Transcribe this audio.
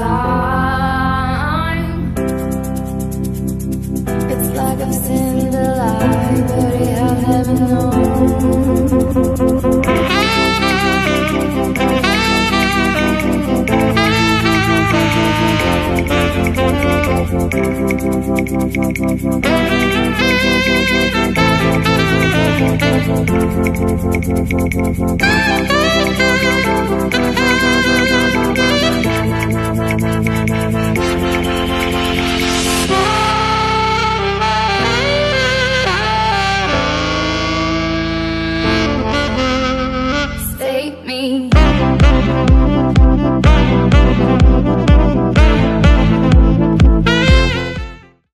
It's like I've seen the light But I haven't known.